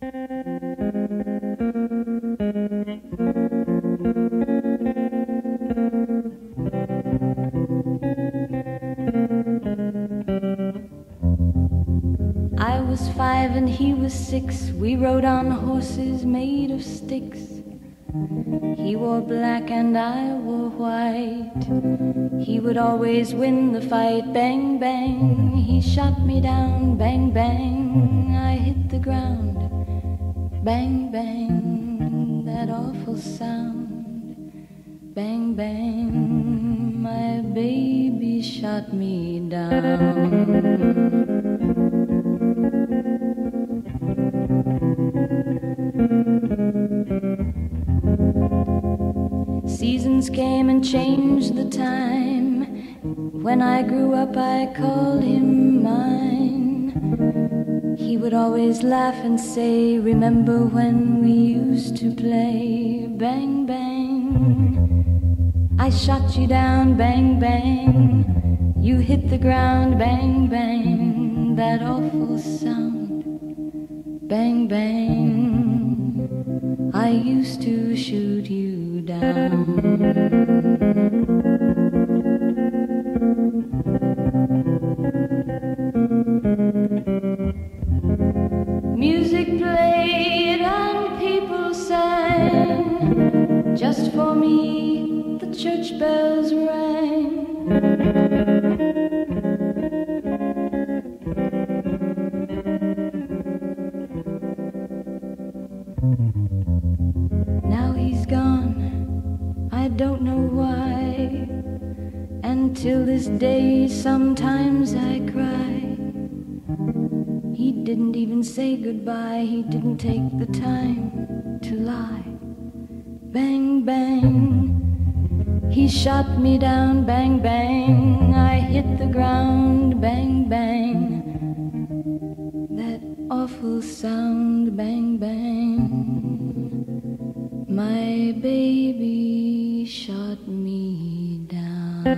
I was five and he was six. We rode on horses made of sticks. He wore black and I wore white. He would always win the fight. Bang, bang. He shot me down. Bang, bang. I hit the ground. Bang, bang. That awful sound. Bang, bang. My baby shot me down. Seasons came and changed the time. When I grew up, I called him mine. Would always laugh and say, Remember when we used to play? Bang, bang. I shot you down, bang, bang. You hit the ground, bang, bang. That awful sound, bang, bang. I used to shoot you down. Just for me, the church bells rang. Now he's gone, I don't know why. And till this day, sometimes I cry. He didn't even say goodbye, he didn't take the time to lie. Bang, bang. He shot me down, bang, bang. I hit the ground, bang, bang. That awful sound, bang, bang. My baby shot me down.